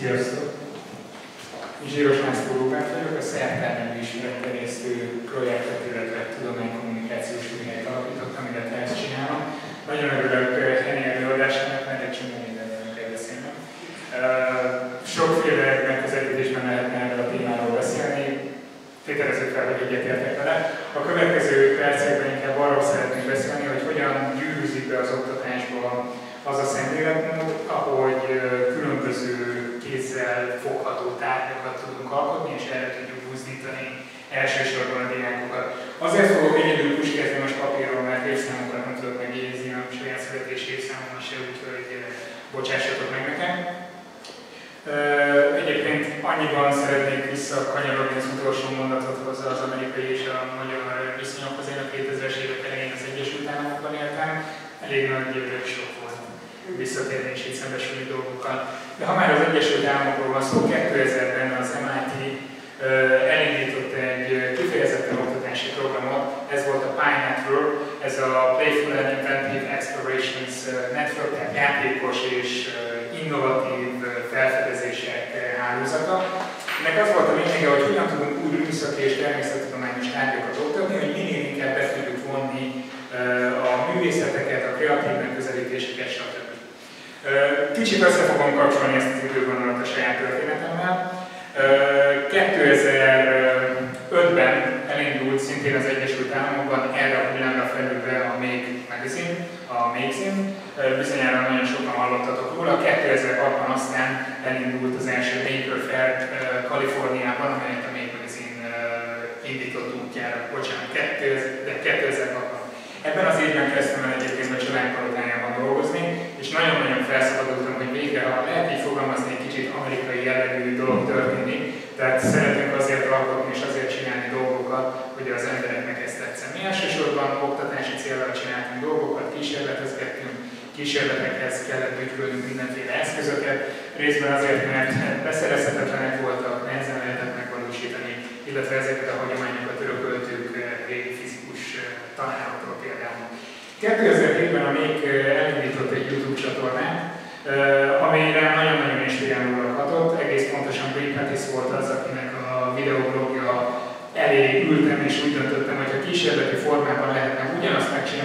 Sziasztok! Zsíros László Róbert vagyok, a Szertár nevű ismeretterjesztő projektet, illetve tudománykommunikációs műhelyt alapítottam, illetve ezt csinálom. Nagyon örülök Henny előadásának, mert egy csomó mindenről kell beszélnem. Sokféle megközelítésben lehetne erről a témáról beszélni, tételezzük fel, hogy egyetértek vele. A következő percekben inkább arról szeretnék beszélni, hogy hogyan gyűrűzik be az oktatásba az a szemléletmód, ahogy különböző kézzel fogható tárgyakat tudunk alkotni, és erre tudjuk buzdítani elsősorban a diákokat. Azért fogok egyedül puskázni most papírról, mert évszámokat nem tudok megjegyezni a saját születési évszámomon se, úgyhogy bocsássatok meg nekem. Egyébként annyiban szeretnék visszakanyarodni az utolsó mondatothoz az amerikai és a magyar viszonyokhoz. Én a 2000-es évek elején az Egyesült Államokban éltem, elég nagy sok volt visszatérni és itt szembesülni dolgokkal. De ha már az Egyesült Államokról van szó, 2000-ben az MIT elindított egy kifejezetten oktatási programot, ez volt a Pi Network, ez a Playful and Inventive játékos és innovatív felfedezések hálózata. Ennek az volt a lényege, hogy hogyan tudunk úgy műszaki és természettudományos tárgyakat oktatni, hogy minél inkább be tudjuk vonni a művészeteket, a kreatív megközelítéseket, stb. Kicsit össze fogom kapcsolni ezt az idővonalat a saját történetemmel. 2005-ben elindult szintén az Egyesült Államokban erre a hullámra felülve a Make Magazine, a Magazine. Bizonyára nagyon sokan hallottatok róla. 2006-ban aztán elindult az első Maker Fair Kaliforniában, amelyet a Make Magazine indított útjára, bocsánat, 2006-ban. Ebben az évben kezdtem el egyébként a családpalotájában dolgozni, és nagyon-nagyon felszabadultam, hogy végre, ha lehet így fogalmazni, egy kicsit amerikai jellegű dolog történni, tehát szeretünk azért alkotni és azért csinálni dolgokat, hogy az embereknek ezt tetszen. Mi elsősorban oktatási célral csináltunk dolgokat, kísérletezgettünk, kísérletekhez kellett ügyvölnünk mindenféle eszközöket, részben azért, mert beszerezhetetlenek voltak, nehezen lehetett megvalósítani, illetve ezeket a hagyományokat örököltük régi fizikus tanároktól például. 2007-ben a még elindított egy YouTube csatornát, amelyre nagyon-nagyon inspirálólag hatott. Egész pontosan Brie Pettis volt az, akinek a videoblogja elé ültem, és úgy döntöttem, hogy ha kísérleti formában lehetne ugyanazt megcsinálni,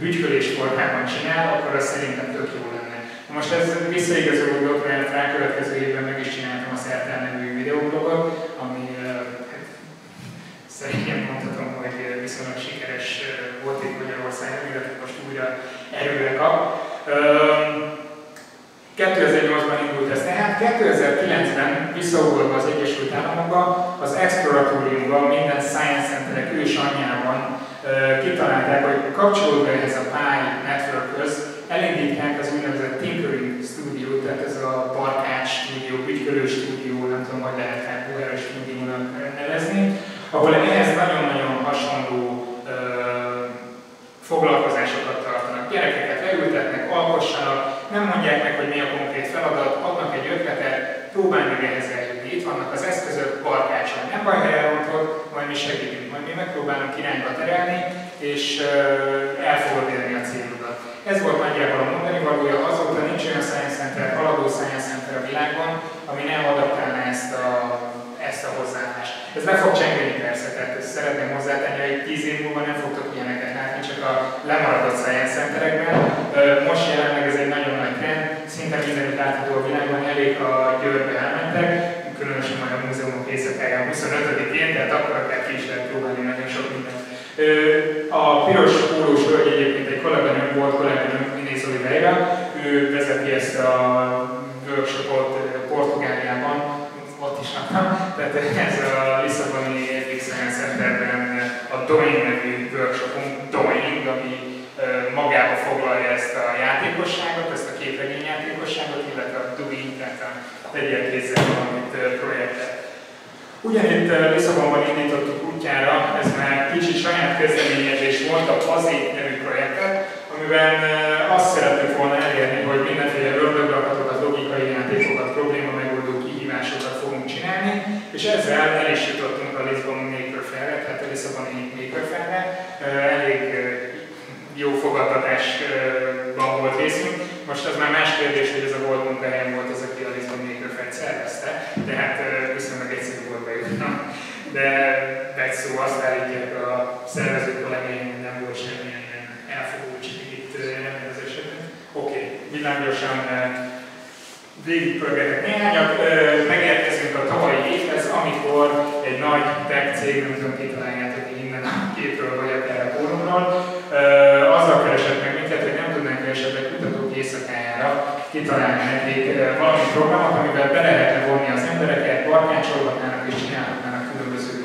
bütykölés formában csinál, akkor az szerintem tök jó lenne. Most ez visszaigazolódott, mert rá következő évben meg is csináltam a Szertán nevű videoblogot, ami hát, szerintem mondhatom, hogy viszonylag sikeres volt itt Magyarországon, illetve most újra erőre kap. 2008-ban indult ez, tehát 2009-ben visszaugorva az Egyesült Államokba, az Exploratoriumban, minden Science Centerek ős anyjában kitalálták, hogy kapcsolódva ehhez a Pi Network-höz elindítják majd mi segítünk, majd mi megpróbálunk irányba terelni, és el fogod érni a célodat. Ez volt nagyjából a mondani valója, azóta nincs olyan Science Center, haladó Science Center a világban, ami nem adaptálná ezt a, ezt a hozzáállást. Ez le fog csengeni persze, tehát ezt szeretném hozzátenni, hogy 10 év múlva nem fogtok ilyeneket látni, csak a lemaradott Science Centerekben. Most jelenleg ez egy nagyon nagy trend, szinte mindenütt látható a világban, elég a Győrbe elmentek, különösen majd a múzeumok éjszakáján 25-én, tehát akkor akár ki is lehet próbálni nagyon sok mindent. A piros pólós hölgy egyébként egy kolléganőm volt, kolléganőm Inés Oliveira, ő vezeti ezt a workshopot Portugáliában, ott is laktam, tehát ez a Lisszaboni Ethics Science Centerben a Doing nevű workshopunk, Doing, ami magába foglalja ezt a játékosságot, ezt a képregény játékosságot, illetve a Doing, tehát a tegyél kézzel projektet. Ugyanitt Lisszabonban indítottuk útjára, ez már kicsit saját kezdeményezés volt a Pazi nevű projektet, amiben azt szeretnék volna elérni, hogy mindenféle ördöglakatokat, logikai játékokat, probléma megoldó kihívásokat fogunk csinálni, és ezzel el is jutottunk a Lisbon Maker Fair-re, tehát a Lisszaboni Maker Fair-re. Elég jó fogadtatásban volt részünk. Most az már más kérdés, hogy ez a volt munkahelyem volt az, aki a Lisbon Maker szervezte, de hát viszonylag egyszerű volt bejutnom. De egy szó azt állítják a szervező kollégáim, hogy nem volt semmilyen ilyen elfogultség itt ebben az esetben. Oké, okay. villámgyorsan végigpörgetek néhányat. Megérkezünk a tavalyi évhez, amikor egy nagy tech cég, nem tudom, kitaláljátok innen a képről vagy akár a fórumról, azzal keresett meg minket, hogy nem tudnánk esetleg kutatók éjszakájára kitalálni nekik valami programot, amivel be lehetne vonni az embereket, barkácsolhatnának és csinálhatnának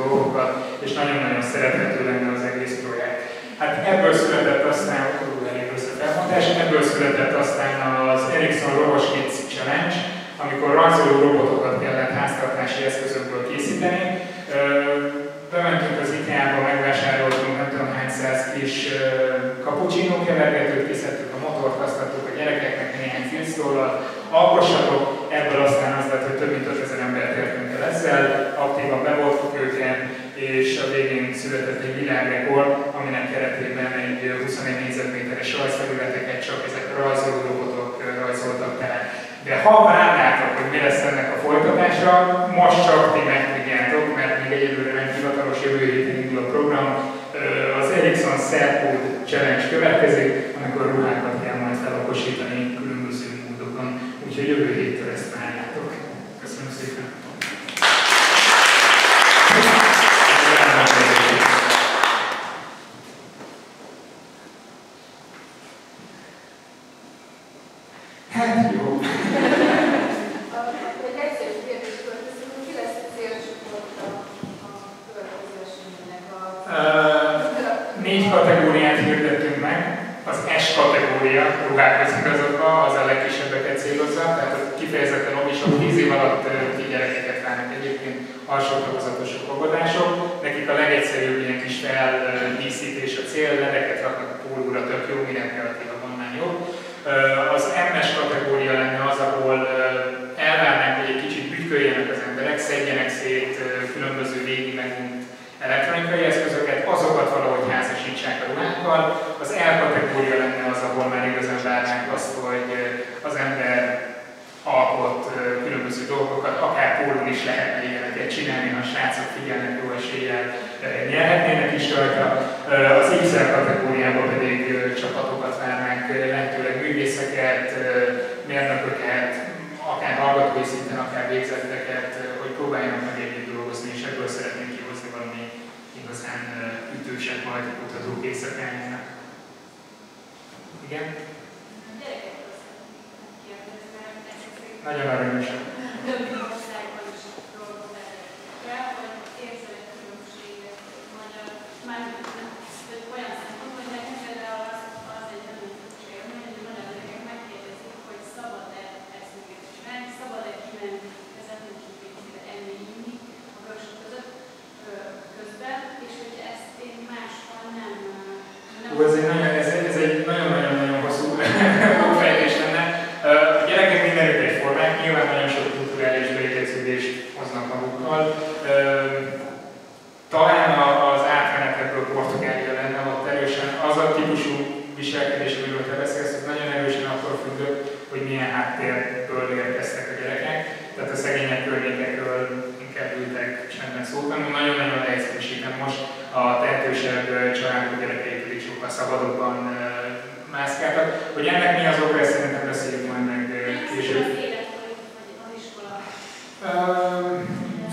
dolgokat, és nagyon-nagyon szerethető lenne az egész projekt. Hát ebből született aztán, elég összefelmondás, ebből született aztán az Ericsson Robos Kids Challenge, amikor rajzoló robotokat kellett háztartási eszközökből készíteni. Bementünk az IKEA-ba, megvásároltunk nem tudom hány száz kis cappuccino kevergetőt, kiszedtük a motort, azt adtuk a gyerekeknek néhány filctollal, alkossatok, orvosítani különböző módokon. Úgyhogy jövő héttől ezt várjátok. Köszönöm szépen! Hát jó. Négy kategóriát hirdet az S kategória ruhák közigazgatva, az a legkisebbeket célozza, tehát az kifejezetten omisabb tíz év alatt ki gyerekeket válnak egyébként alsó tagozatosok, fogadások. Nekik a legegyszerűbb ilyen kis feldíszítés a cél, leveket raknak a pólóra, tök jó, minden kreatív a annál. Az MS kategória lenne az, ahol kategóriába pedig csapatokat várnánk, lehetőleg művészeket, mérnököket, akár hallgatói szinten, akár végzetteket, hogy próbáljanak meg együtt dolgozni, és ebből szeretnénk kihozni valami igazán ütőset majd a kutatók éjszakájának. Igen? Nagyon aranyos. faluban mászkáltak. Hogy ennek mi az oka, ezt szerintem beszéljük majd meg később.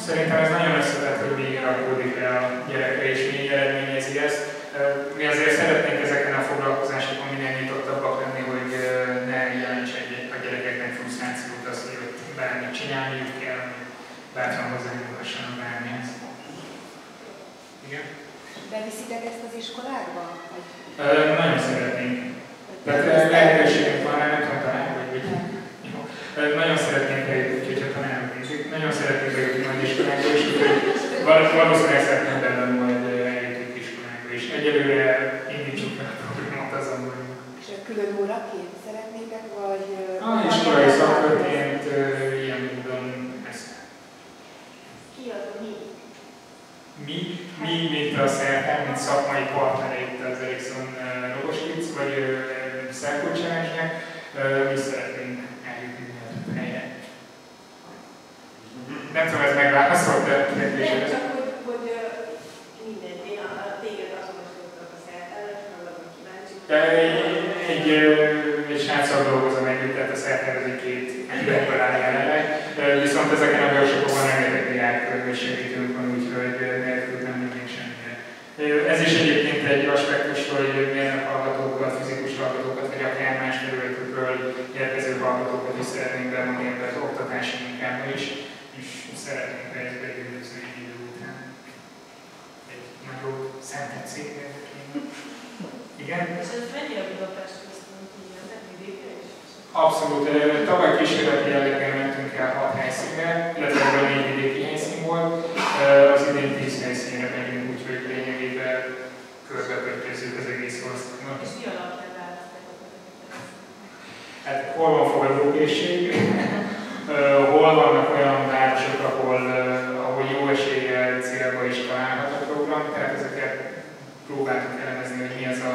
Szerintem ez nagyon összetett, hogy mi rakódik le a gyerekre, és mi eredményezi ezt. Mi azért szeretnénk ezeken a foglalkozásokon minél nyitottabbak lenni, hogy ne jelentse a gyerekeknek frusztrációt az, hogy bármit csinálniuk kell, bátran hozzányúlhassanak bármihez. Igen? Beviszitek ezt az iskolákba? Vagy Ö, nagyon szeretnénk. Tehát lehetőségünk van, nem tudom talán, hogy vagy, jó. Nagyon szeretnénk eljutni, hogyha tanárok nézik. Nagyon szeretnénk eljutni nagy iskolákba, és valószínűleg szeptemberben majd eljutunk iskolákba is. Egyelőre indítsuk meg a programot azon, hogy... És a külön óraként szeretnétek, vagy... A iskolai szakörként ilyen módon ezt. Ki az a mi? Mi, mi, mint a szerepel, mint szakmai partnere emlékszem, eh, Rogoskic vagy eh, Szerkó Csemesnek, eh, mi szeretnénk eljutni a helyen. Nem tudom, ez megválaszolt a kérdésedet. Egy, egy sráccal dolgozom együtt, tehát a szertervező két emberből áll jelenleg, viszont ezeken a workshopokon rengeteg diák segítünk hogy milyen hallgatókat, fizikus hallgatókat, vagy akár más területükről érkező hallgatókat is szeretnénk bevonni ebbe az oktatási munkába is, és szeretnénk ezt begyűjteni egy idő után. Egy nagyobb szentet szépen. Igen? És ez mennyire Budapest Abszolút. Tavaly kísérleti jelleggel mentünk el hat helyszínre, illetve ebből négy vidéki helyszín volt. Az idén tíz helyszínre megyünk, úgyhogy lényegében körbepöttyözzük az egész országnak. És mi alapján Hát hol van fogadókészség, hol vannak olyan városok, ahol, ahol jó eséllyel célba is található a program, tehát ezeket próbáltuk elemezni, hogy mi az a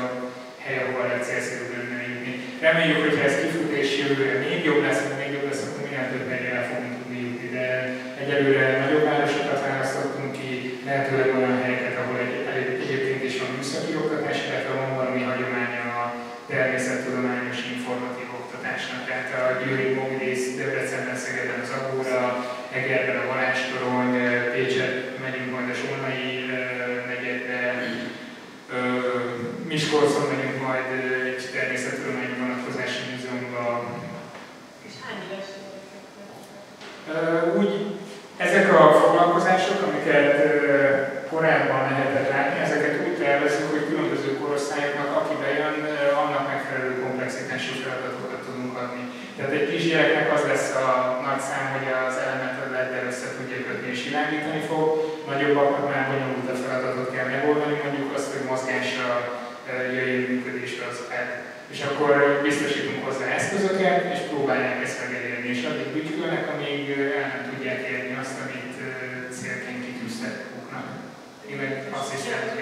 hely, ahol a legcélszerűbb lenne jutni. Reméljük, hogy ez kifut és jövőre még jobb lesz, még jobb lesz, akkor minél több helyre el fogunk tudni jutni. De egyelőre Úgy, ezek a foglalkozások, amiket korábban lehetett látni, ezeket úgy tervezünk, hogy különböző korosztályoknak, aki bejön, annak megfelelő komplexitású feladatokat tudunk adni. Tehát egy kisgyereknek az lesz a nagy szám, hogy az elemet leddel össze tudja kötni és irányítani fog, nagyobbaknak már bonyolult a feladatot kell megoldani, mondjuk azt, hogy mozgásra jöjjön működésre az app. És akkor biztosítunk hozzá eszközöket, és próbálják ezt megelérni, és addig bütykölnek, amíg el nem tudják érni azt, amit célként kitűztek maguknak. Én meg asszisztálok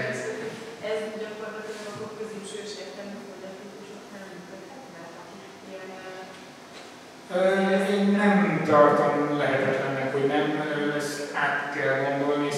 Ez gyakorlatilag akkor középsős értelmű fogyatékosoknál működhetnek, akik ilyen... Én nem tartom lehetetlennek, hogy nem, ezt át kell gondolni